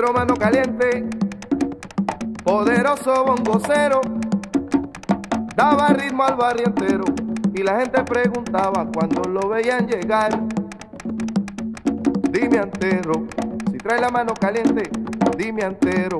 Mano caliente, poderoso bongocero, daba ritmo al barrio entero. Y la gente preguntaba cuando lo veían llegar. Dime Antero, si trae la mano caliente, dime Antero,